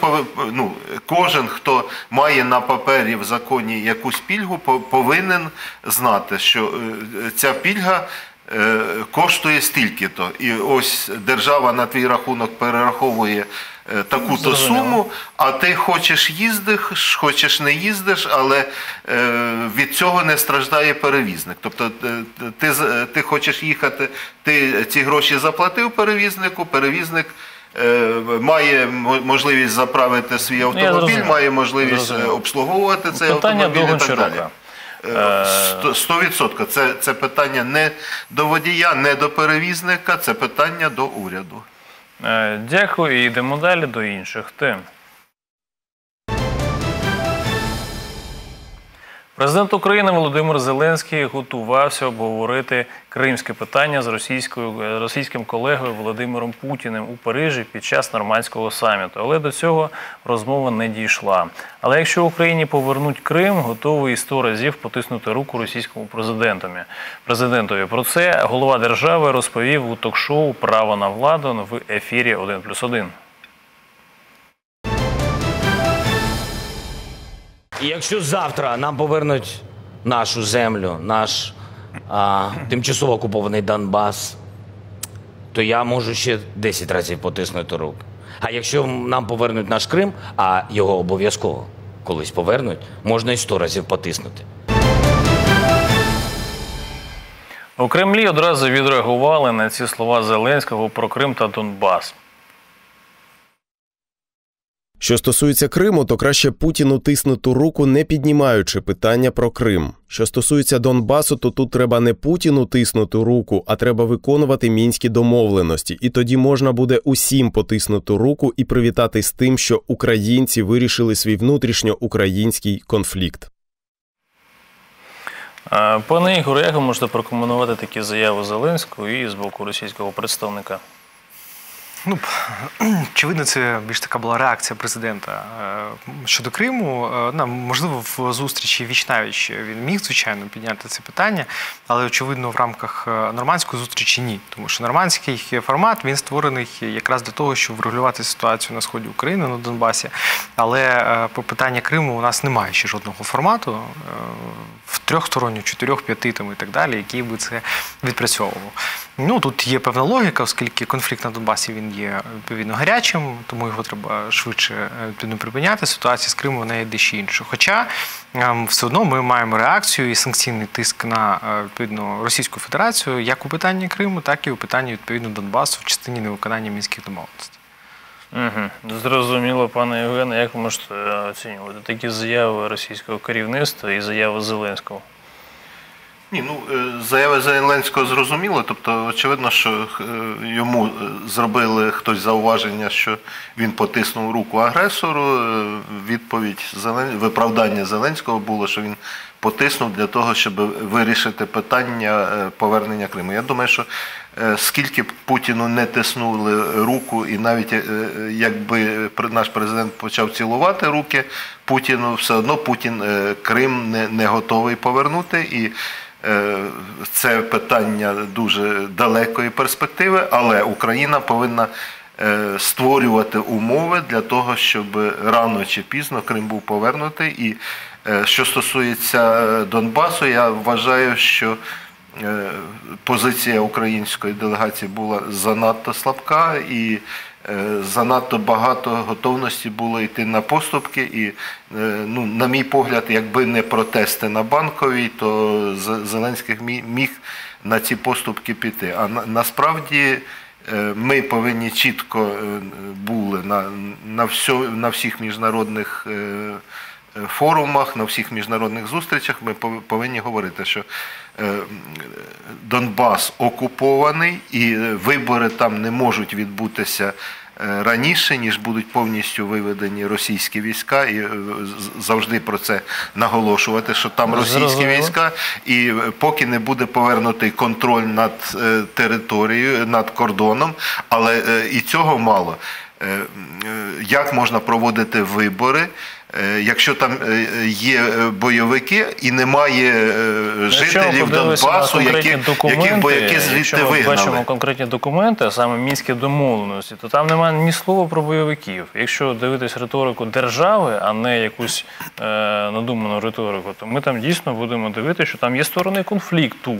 ну, кожен, хто має на папері в законі якусь пільгу, повинен знати, що е, ця пільга. Е, Коштує стільки-то, і ось держава на твій рахунок перераховує е, таку-то суму, а ти хочеш їздиш, хочеш не їздиш, але е, від цього не страждає перевізник. Тобто ти, ти хочеш їхати, ти ці гроші заплатив перевізнику, перевізник. Має можливість заправити свій автомобіль, має можливість обслуговувати цей Питання автомобіль і так далі. Гончарука. Е. Це, це питання не до водія, не до перевізника, це питання до уряду. Е, Дякую і йдемо далі до інших тем. Президент України Володимир Зеленський готувався обговорити кримське питання з російською, е, російським колегою Володимиром Путіним у Парижі під час нормандського саміту. Але до цього розмова не дійшла. Але якщо Україні повернуть Крим, готовий 100 разів потиснути руку російському президентові. Президентові про це голова держави розповів у ток-шоу Право на владу в ефірі 1+,1. Якщо завтра нам повернуть нашу землю, наш а, тимчасово окупований Донбас, то я можу ще 10 разів потиснути руку. А якщо нам повернуть наш Крим, а його обов'язково колись повернуть, можна і 100 разів потиснути. У Кремлі одразу відреагували на ці слова Зеленського про Крим та Донбас. Що стосується Криму, то краще Путіну тиснути руку, не піднімаючи питання про Крим. Що стосується Донбасу, то тут треба не Путіну тиснути руку, а треба виконувати мінські домовленості. І тоді можна буде усім потиснути руку і привітати з тим, що українці вирішили свій внутрішньоукраїнський конфлікт. Пане Ігоре, як ви можете прокоментувати такі заяви Зеленського і з боку російського представника? Ну, *clears throat* очевидно, це більш така була реакція президента е, щодо Криму. Е, можливо, в зустрічі віч-навіч він міг, звичайно, підняти це питання, але очевидно, в рамках е, нормандської зустрічі ні. Тому що нормандський формат він створений якраз для того, щоб врегулювати ситуацію на сході України на Донбасі. Але по питання Криму у нас немає ще жодного формату в трьохсторонню, чотирьох, п'яти там і так далі, який би це відпрацьовував. Ну тут є певна логіка, оскільки конфлікт на Донбасі він є відповідно гарячим, тому його треба швидше е, відповідно припиняти. Ситуація з Кримом вона є дещо інша. Хоча ем, все одно ми маємо реакцію і санкційний тиск на е, відповідно Російську Федерацію як у питанні Криму, так і у питанні відповідно Донбасу в частині невиконання мінських домовленостей. Угу. Зрозуміло, пане Євгене, як ви можете оцінювати такі заяви російського керівництва і заяви Зеленського? Ні, ну заяви Зеленського зрозуміло. Тобто, очевидно, що йому зробили хтось зауваження, що він потиснув руку агресору. Відповідь Зелен... виправдання Зеленського було, що він потиснув для того, щоб вирішити питання повернення Криму. Я думаю, що скільки б Путіну не тиснули руку, і навіть якби наш президент почав цілувати руки Путіну, все одно Путін Крим не, не готовий повернути і. Це питання дуже далекої перспективи, але Україна повинна створювати умови для того, щоб рано чи пізно Крим був повернутий. І що стосується Донбасу, я вважаю, що позиція української делегації була занадто слабка і занадто багато готовності було йти на поступки. І, ну, на мій погляд, якби не протести на банковій, то Зеленський міг на ці поступки піти. А насправді ми повинні чітко були на, на, все, на всіх міжнародних форумах, на всіх міжнародних зустрічах ми повинні говорити, що Донбас окупований і вибори там не можуть відбутися раніше, ніж будуть повністю виведені російські війська, і завжди про це наголошувати, що там російські війська, і поки не буде повернутий контроль над територією, над кордоном, але і цього мало. Як можна проводити вибори? Якщо там є бойовики і немає жителів Донбасу, які, яких бояки звідти вигнали. Якщо ми бачимо конкретні документи, саме мінські домовленості, то там немає ні слова про бойовиків. Якщо дивитись риторику держави, а не якусь е, надуману риторику, то ми там дійсно будемо дивитися, що там є сторони конфлікту.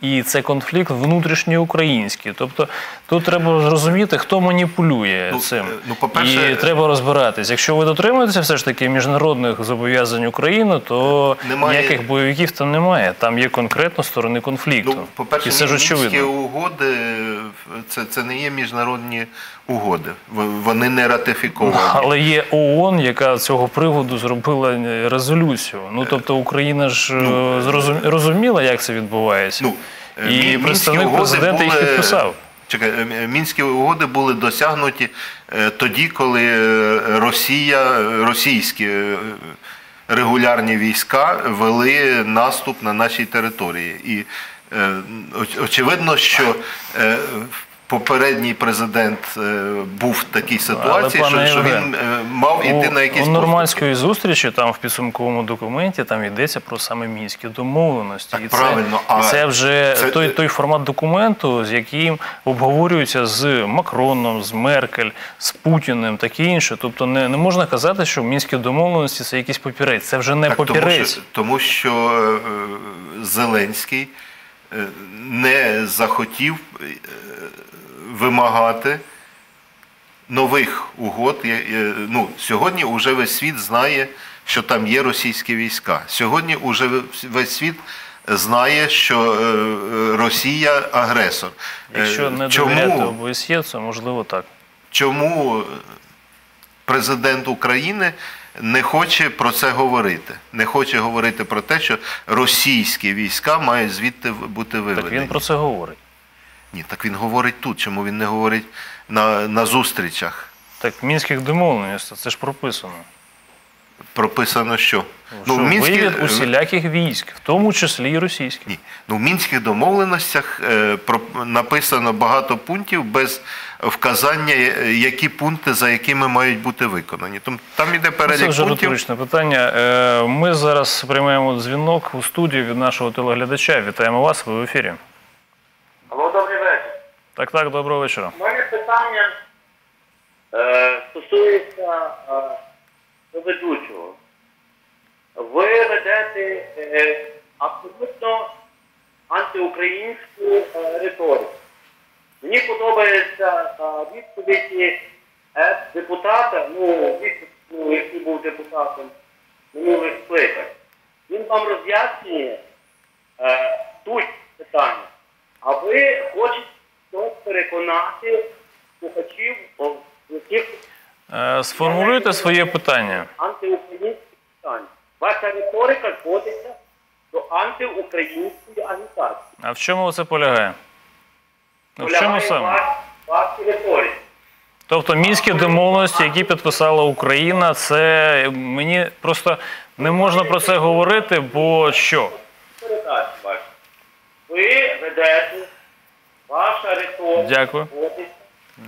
І це конфлікт внутрішньоукраїнський. Тобто тут треба зрозуміти, хто маніпулює ну, цим. Ну, і треба розбиратись. Якщо ви дотримуєтеся все ж таки міжнародних зобов'язань України, то немає... ніяких бойовиків там немає. Там є конкретно сторони конфлікту. Ну, по-перше, і це ж очевидно. угоди це, це не є міжнародні угоди. Вони не ратифіковані. *laughs* Але є ООН, яка з цього приводу зробила резолюцію. Ну тобто Україна ж ну, зрозум... розуміла, як це відбувається. Ну, і представник президента їх підписав. Чекай, мінські угоди були досягнуті тоді, коли Росія, російські регулярні війська вели наступ на нашій території. І очевидно, що попередній президент е, був в такій ситуації, пане що, що він е, мав іти на якісь у нормандської зустрічі, там в підсумковому документі там йдеться про саме мінські домовленості. і правильно, це, і а це вже це- той, той формат документу, з яким обговорюється з Макроном, з Меркель, з Путіним, таке інше. Тобто не, не можна казати, що мінські домовленості це якийсь папірець. Це вже не Так, папірець. Тому що, тому що е, Зеленський не захотів вимагати нових угод. Ну, сьогодні вже весь світ знає, що там є російські війська. Сьогодні вже весь світ знає, що е, е, Росія агресор. Е, Якщо не Чому? довіряти ОБСЄ, це можливо так. чому президент України не хоче про це говорити? Не хоче говорити про те, що російські війська мають звідти бути виведені. Так він про це говорить. Ні, так він говорить тут. Чому він не говорить на, на зустрічах? Так, в мінських домовленостях це ж прописано. Прописано, що? що в Мінській- вивід усіляких військ, в тому числі і російських. Ні. Ну, в мінських домовленостях е, про, написано багато пунктів без вказання, е, які пункти за якими мають бути виконані. Тому там іде Це перелік вже пунктів. риторичне питання. Е, Ми зараз приймаємо дзвінок у студію від нашого телеглядача. Вітаємо вас, ви в ефірі. Так, так, доброго вечора. У мене питання е, стосується е, ведучого. Ви ведете е, абсолютно антиукраїнську е, риторику. Мені подобається е, відповіді екс-депутата, ну, ну, який був депутатом минулих скликань. Він вам роз'яснює е, суть питання. А ви хочете щось переконати слухачів, яких Е, Сформулюйте своє питання. антиукраїнських питань. Ваша риторика зводиться до антиукраїнської агітації. А в чому це полягає? Ну, в чому саме? ваш- вашій риториці. Тобто мінські домовленості, які підписала Україна, це мені просто не можна про це говорити, бо що? Ваші. Ви ведете, ваша риторика Дякую.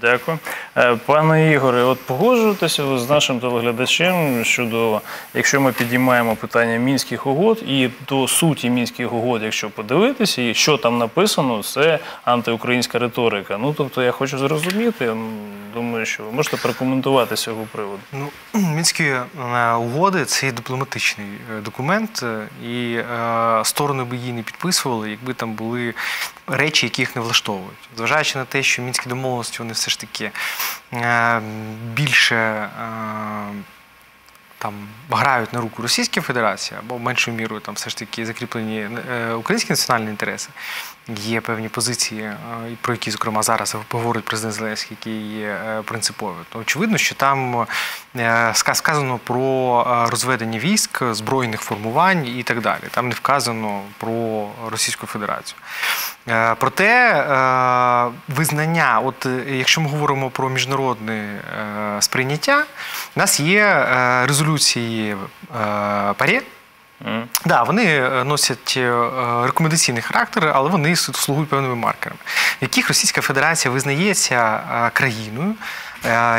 Дякую. Е, Пане Ігоре, от погоджуєтеся з нашим телеглядачем щодо, якщо ми підіймаємо питання мінських угод і до суті мінських угод, якщо подивитися, і що там написано, це антиукраїнська риторика. Ну тобто я хочу зрозуміти. Думаю, що ви можете прокоментувати з цього приводу. Ну, *clears throat* мінські е, угоди це є дипломатичний е, документ, е, і сторони би її не підписували, якби там були речі, які їх не влаштовують. Зважаючи на те, що мінські домовленості вони все ж таки більше. Там грають на руку Російській Федерації або меншою мірою там все ж таки закріплені е, українські національні інтереси. Є певні позиції, е, про які, зокрема, зараз говорить президент Зеленський, які є е, принципові. То очевидно, що там сказано про розведення військ, збройних формувань і так далі. Там не вказано про Російську Федерацію. Проте визнання, от якщо ми говоримо про міжнародне сприйняття, у нас є е, резолюції е, ПАРЄ, Да, вони е, носять е, рекомендаційний характер, але вони слугують певними маркерами, в яких Російська Федерація визнається країною,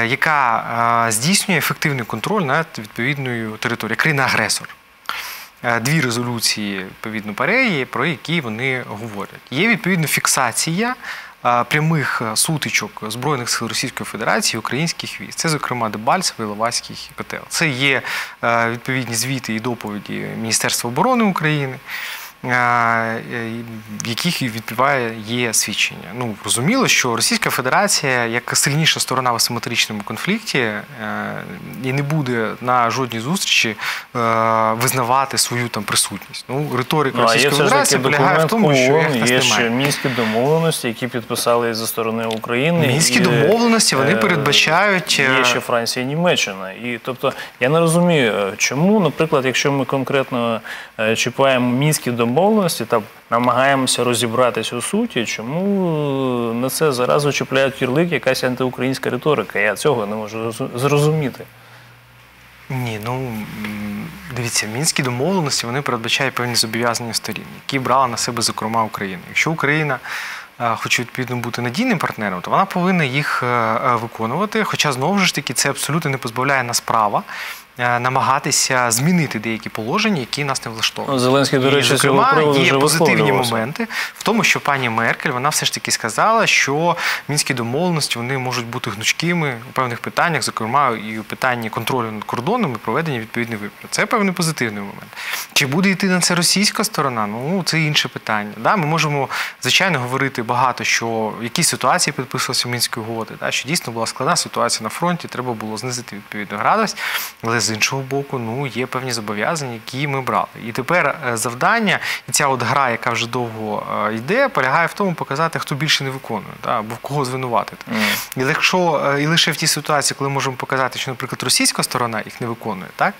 яка здійснює ефективний контроль над відповідною територією, країна-агресор. Дві резолюції відповідно пареї, про які вони говорять. Є відповідно фіксація прямих е, сутичок Збройних сил Російської Федерації українських військ. Це, зокрема, Дебальцевий, Іловайський котел. Це є е, відповідні звіти і доповіді Міністерства оборони України. Е, В яких і є свідчення. Ну зрозуміло, що Російська Федерація як сильніша сторона в асиметричному конфлікті е, і не буде на жодній зустрічі е, визнавати свою там присутність. Ну риторика Ну, Російської Федерації полягає в тому, що ООН, їх нас є ще мінські домовленості, які підписали зі сторони України. Мінські і, домовленості, вони передбачають, Є ще Франція і Німеччина. І тобто я не розумію, чому, наприклад, якщо ми конкретно чіпаємо мінські домовленості та намагаємося розібратися у суті, чому на це заразу чіпляють ярлик якась антиукраїнська риторика? Я цього не можу зрозуміти. Ні, ну дивіться, мінські домовленості вони передбачають певні зобов'язання сторін, які брала на себе, зокрема, Україна. Якщо Україна е, хоче відповідно бути надійним партнером, то вона повинна їх е, е, виконувати. Хоча знову ж таки це абсолютно не позбавляє нас права. Е, Намагатися змінити деякі положення, які нас не влаштовують. Ну, Зеленський, до речі, цього зокрема, є позитивні моменти в тому, що пані Меркель вона все ж таки сказала, що мінські домовленості вони можуть бути гнучкими у певних питаннях, зокрема і у питанні контролю над кордоном і проведення відповідних виборів. Це певний позитивний момент. Чи буде йти на це російська сторона? Ну це інше питання. Да? Ми можемо звичайно говорити багато, що в якій ситуації підписувалися мінські угоди, да? що дійсно була складна ситуація на фронті, треба було знизити відповідно градус, але з іншого боку, ну є певні зобов'язання, які ми брали. І тепер е, завдання, і ця от гра, яка вже довго е, йде, полягає в тому, показати, хто більше не виконує, да? або в кого звинуватити. І якщо е, і лише в тій ситуації, коли можемо показати, що, наприклад, російська сторона їх не виконує, так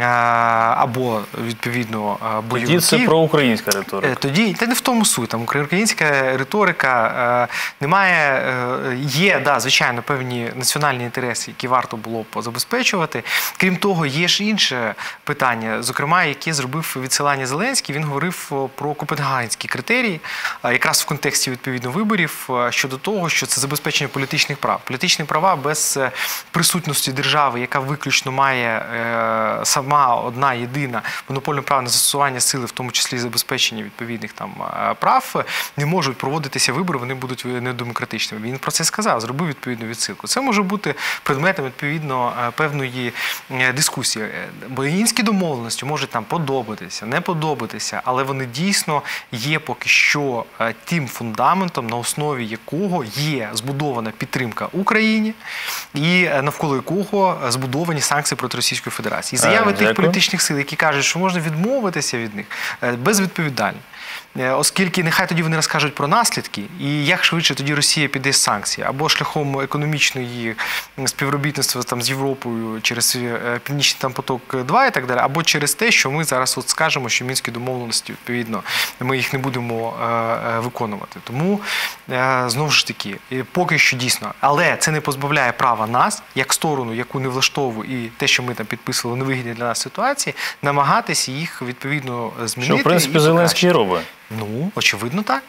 або відповідно бойовики. Тоді це проукраїнська риторика. Е, Тоді та не в тому суть. Там українська риторика е, немає. е, Є, да, звичайно, певні національні інтереси, які варто було б забезпечувати. Крім того, є ж інше питання, зокрема, яке зробив відсилання Зеленський. Він говорив про копенгагенські критерії, якраз в контексті відповідно виборів щодо того, що це забезпечення політичних прав. Політичні права без присутності держави, яка виключно має е, сама одна єдина монопольне право на застосування сили, в тому числі забезпечення відповідних там е, прав, не можуть проводитися вибори, вони будуть недемократичними. Він про це сказав, зробив відповідну відсилку. Це може бути предметом відповідно е, певної е, дискусії. Боїнські домовленості можуть там подобатися, не подобатися, але вони дійсно є поки що тим фундаментом, на основі якого є збудована підтримка Україні і навколо якого збудовані санкції проти Російської Федерації. І заяви тих політичних сил, які кажуть, що можна відмовитися від них, безвідповідальні. безвідповідально. Е, Оскільки нехай тоді вони розкажуть про наслідки, і як швидше тоді Росія піде з санкцій, або шляхом економічної співробітництва там з Європою через е, Північний там поток 2 і так далі, або через те, що ми зараз от скажемо, що мінські домовленості відповідно ми їх не будемо е, виконувати. Тому знову ж таки, поки що дійсно, але це не позбавляє права нас, як сторону, яку не влаштовує, і те, що ми там підписували невигідні для нас ситуації, намагатися їх відповідно змінити. Що, в принципі, Зеленський робить. Ну, очевидно, так.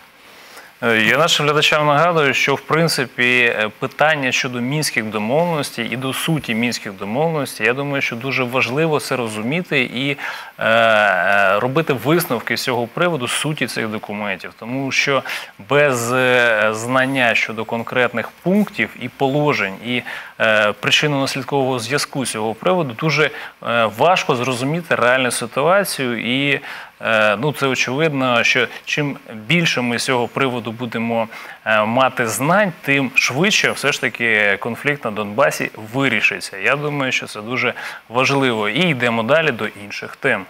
Е, Я нашим глядачам нагадую, що в принципі е, питання щодо мінських домовленостей і до суті мінських домовленостей, я думаю, що дуже важливо це розуміти і е, е, робити висновки з цього приводу суті цих документів, тому що без знання щодо конкретних пунктів і положень і е, причинно-наслідкового зв'язку з цього приводу дуже важко зрозуміти реальну ситуацію і Ну, це очевидно, що чим більше ми з цього приводу будемо е, мати знань, тим швидше все ж таки конфлікт на Донбасі вирішиться. Я думаю, що це дуже важливо. І йдемо далі до інших тем.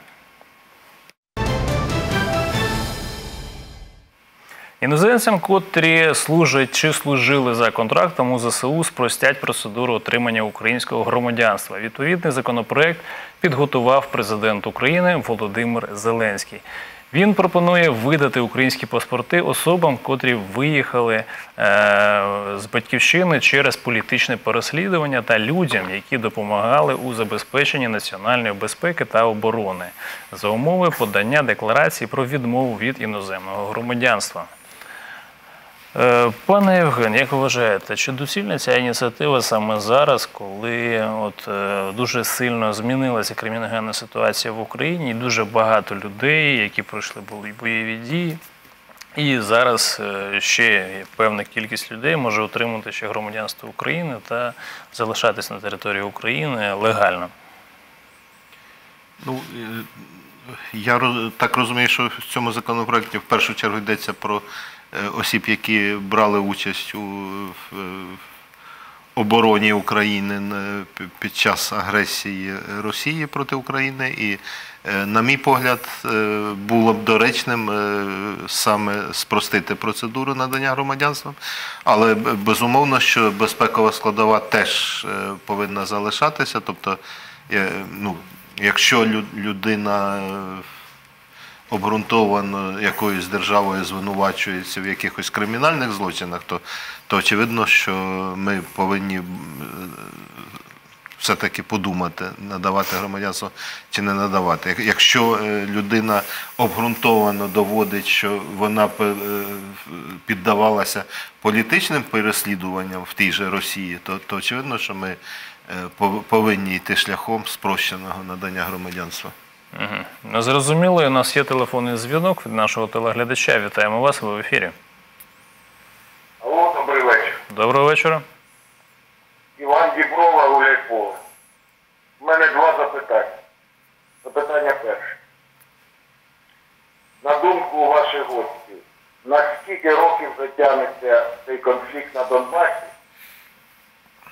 Іноземцям, котрі служать чи служили за контрактом у ЗСУ, спростять процедуру отримання українського громадянства. Відповідний законопроект підготував президент України Володимир Зеленський. Він пропонує видати українські паспорти особам, котрі виїхали е, з батьківщини через політичне переслідування та людям, які допомагали у забезпеченні національної безпеки та оборони за умови подання декларації про відмову від іноземного громадянства. Е, Пане Євген, як вважаєте, чи доцільна ця ініціатива саме зараз, коли от е, дуже сильно змінилася криміногенна ситуація в Україні, і дуже багато людей, які пройшли були бойові дії, і зараз е, ще певна кількість людей може отримати ще громадянство України та залишатись на території України легально? Ну, я так розумію, що в цьому законопроекті в першу чергу йдеться про осіб, які брали участь у е, обороні України під час агресії Росії проти України. І, е, на мій погляд, е, було б доречним е, саме спростити процедуру надання громадянства. Але безумовно, що безпекова складова теж е, повинна залишатися. Тобто, е, ну, якщо людина е, обґрунтовано якоюсь державою звинувачується в якихось кримінальних злочинах, то, то очевидно, що ми повинні все-таки подумати, надавати громадянство чи не надавати. Якщо е, людина обґрунтовано доводить, що вона е, піддавалася політичним переслідуванням в тій же Росії, то, то очевидно, що ми е, повинні йти шляхом спрощеного надання громадянства. Угу. Зрозуміло, у нас є телефонний дзвінок від нашого телеглядача. Вітаємо вас, ви в ефірі. Алло, добрий вечір. Доброго вечора. Іван Діброва, Гуляйполе. У мене два запитання. Запитання перше. На думку ваших гостів, на скільки років затягнеться цей конфлікт на Донбасі?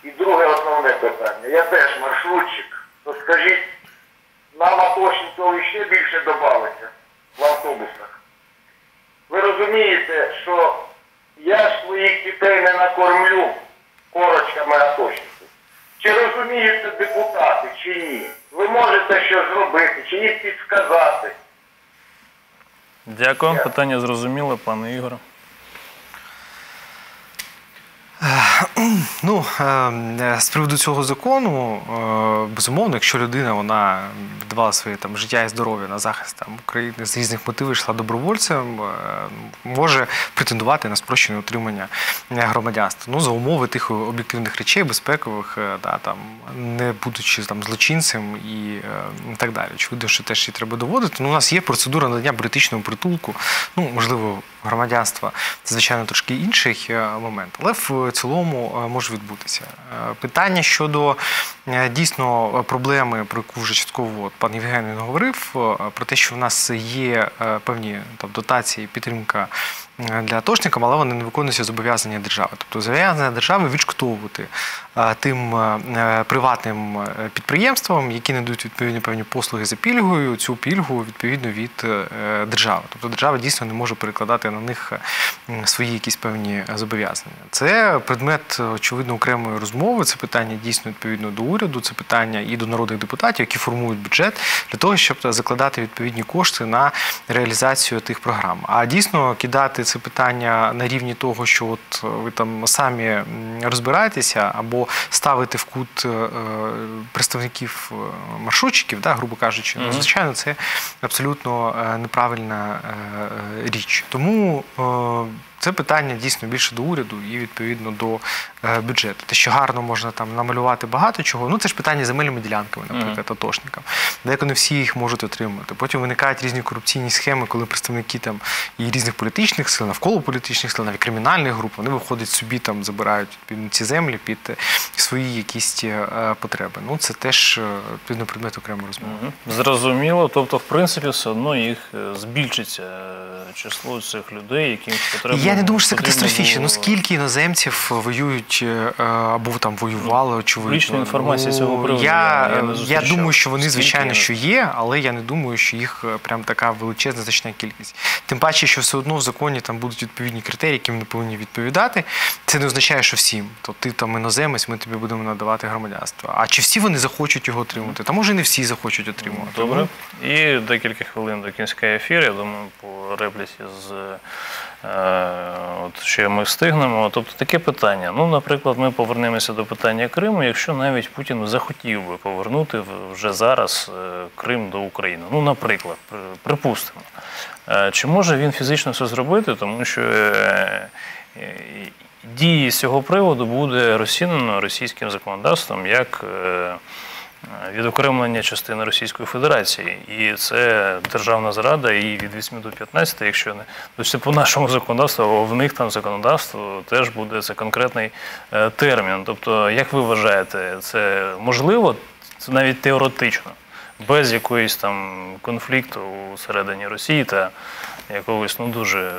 І друге основне питання. Я теж маршрутчик, то скажіть, нам атошників ще більше додалося в автобусах. Ви розумієте, що я ж своїх дітей не накормлю корочками атошників. Чи розуміють це депутати, чи ні? Ви можете щось зробити, чи їх підсказати? Дякую. Питання зрозуміло, пане Ігоре. *clears throat* Ну, е, з приводу цього закону, е, безумовно, якщо людина вона віддавала своє там життя і здоров'я на захист там України з різних мотивів йшла добровольцем, е, може претендувати на спрощене отримання громадянства. Ну, за умови тих об'єктивних речей, безпекових, да, там, не будучи там злочинцем і так далі. Очевидно, що теж її треба доводити. Ну, у нас є процедура надання політичного притулку, ну, можливо, громадянства звичайно, трошки інший е, момент, але в цілому е, може відбутися. Е, Питання щодо е, дійсно проблеми, про яку вже частково пан Євген говорив, про те, що в нас є певні там дотації, підтримка для атошникам, але вони не виконуються зобов'язання держави. Тобто зобов'язання держави відшкодовувати тим е, е, приватним е, підприємствам, які надають відповідні певні послуги за пільгою, цю пільгу відповідно від е, держави. Тобто держава дійсно не може перекладати на них е, свої якісь певні зобов'язання. Це предмет очевидно окремої розмови. Це питання дійсно відповідно до уряду, це питання і до народних депутатів, які формують бюджет для того, щоб закладати відповідні кошти на реалізацію тих програм. А дійсно кидати це питання на рівні того, що от ви там самі розбираєтеся, або ставити в кут е, е, представників е, маршрутчиків, да, грубо кажучи, ну, Мгм. звичайно, це абсолютно неправильна річ. Тому це питання дійсно більше до уряду і відповідно до е, бюджету. Те, що гарно можна там намалювати багато чого. Ну це ж питання земельними ділянками, наприклад, атошникам. Деяко не всі їх можуть отримати. Потім виникають різні корупційні схеми, коли представники там і різних політичних сил, навколо політичних сил, навіть кримінальних груп, вони виходять собі там, забирають ці землі під е, свої якісь е, потреби. Ну це теж відповідно предмет окремої розмови. Зрозуміло. Тобто, в принципі, все одно їх збільшиться число цих людей, яким потрібно. Я не думаю, що це катастрофічно. Ну скільки іноземців воюють е, або там воювали, очевидно. Публічної інформації з цього Ну, приводу Я, я я думаю, що вони звичайно що є, але я не думаю, що їх е, прям така величезна значна кількість. Тим паче, що все одно в законі там будуть відповідні критерії, яким вони повинні відповідати. Це не означає, що всім. То ти там іноземець, ми тобі будемо надавати громадянство. А чи всі вони захочуть його отримати? Та може не всі захочуть отримувати. Добре. Ну, І декілька хвилин до кінця ефіру, я думаю, по репліці з е, от ще ми встигнемо. Тобто таке питання. Ну, наприклад, ми повернемося до питання Криму, якщо навіть Путін захотів би повернути вже зараз е, Крим до України. Ну, наприклад, припустимо. Е, Чи може він фізично це зробити, тому що е, е, дії з цього приводу буде розцінено російським законодавством як е, відокремлення частини Російської Федерації. І це державна зрада, і від 8 до 15, якщо не то це по нашому законодавству, а в них там законодавство теж буде це конкретний е, термін. Тобто, як ви вважаєте, це можливо, це навіть теоретично, без якоїсь там конфлікту всередині Росії та якогось ну дуже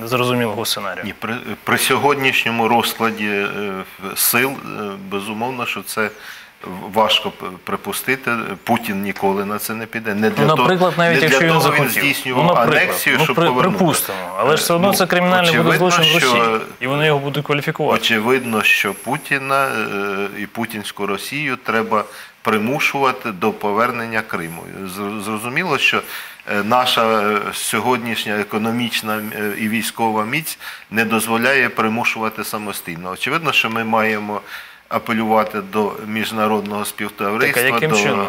незрозумілого сценарію. Ні, при, при сьогоднішньому розкладі е, сил, е, безумовно, що це важко припустити. Путін ніколи на це не піде. Не для Ну, наприклад, того, навіть не якщо для того захотів. здійснював Ну, анексію, Ну, щоб при- повернути. припустимо. Але ж все одно це кримінальний буде злочин в Росії, і вони його будуть кваліфікувати. Очевидно, що Путіна е, і путінську Росію треба примушувати до повернення Криму. Зрозуміло, що е, наша е, сьогоднішня економічна і військова міць не дозволяє примушувати самостійно. Очевидно, що ми маємо апелювати до міжнародного Так, співтовариства. а яким до... чином?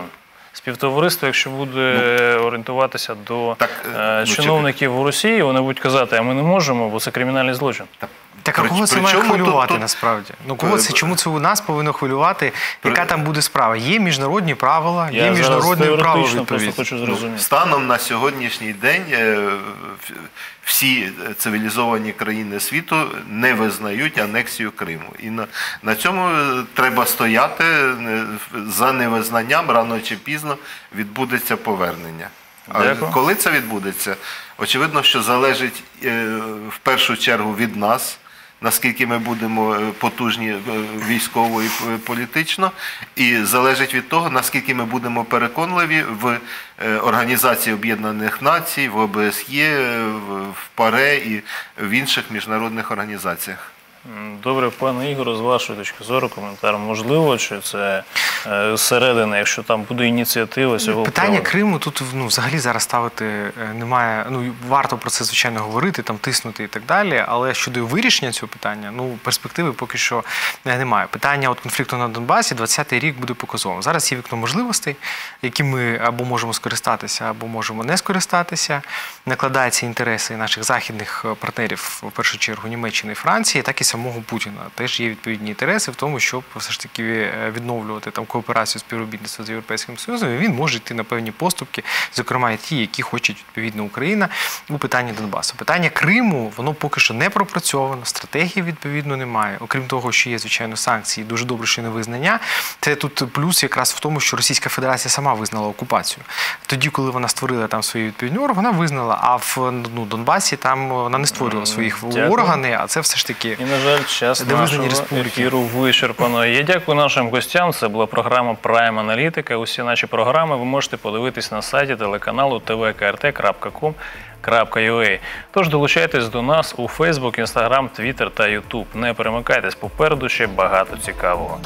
Співтовариство, якщо буде орієнтуватися до е, ну, чиновників у Росії, вони будуть казати, а ми не можемо, бо це кримінальний злочин. Так а При- кого це має хвилювати тут- насправді? Ну кого це чому це у нас повинно хвилювати? Яка там буде справа? Є міжнародні правила, є зараз міжнародне право просто хочу Ну, станом на сьогоднішній день е, всі цивілізовані країни світу не визнають анексію Криму. І на, на цьому е, треба стояти е, за невизнанням рано чи пізно відбудеться повернення. А Дякую. коли це відбудеться, очевидно, що залежить е, в першу чергу від нас. Наскільки ми будемо е, потужні е, військово і е, політично, і залежить від того, наскільки ми будемо переконливі в Організації Об'єднаних Націй, в ОБСЄ, в ПАРЕ і в інших міжнародних організаціях. Добре, пане Ігоре, з вашої точки зору, коментар. Можливо, чи це е, зсередини, якщо там буде ініціатива цього Питання приводу? Криму тут ну, взагалі зараз ставити е, немає. Ну варто про це звичайно говорити, там тиснути і так далі. Але щодо вирішення цього питання, ну перспективи поки що е, немає. Питання от конфлікту на Донбасі, 20-й рік буде показовим. Зараз є вікно можливостей, які ми або можемо скористатися, або можемо не скористатися. Накладаються інтереси наших західних партнерів, в першу чергу Німеччини і Франції, так і самого Путіна. Теж є відповідні інтереси в тому, щоб все ж таки е, відновлювати там кооперацію співробітництво з Європейським Союзом. І він може йти на певні поступки, зокрема і ті, які хочуть відповідно Україна у питанні Донбасу. Питання Криму воно поки що не пропрацьовано, стратегії відповідно немає. Окрім того, що є звичайно санкції, дуже добре, що не визнання. Це тут плюс якраз в тому, що Російська Федерація сама визнала окупацію. Тоді, коли вона створила там свої відповідні органи, вона визнала. А в ну, Донбасі там вона не створювала своїх Дякую. органи, а це все ж таки І, на жаль, час нашого ефіру вичерпано. Я дякую нашим гостям. Це була програма Prime Аналітика. Усі наші програми ви можете подивитись на сайті телеканалу tvkrt.com.ua. Тож долучайтесь до нас у Facebook, Instagram, Twitter та YouTube. Не перемикайтесь попереду ще багато цікавого.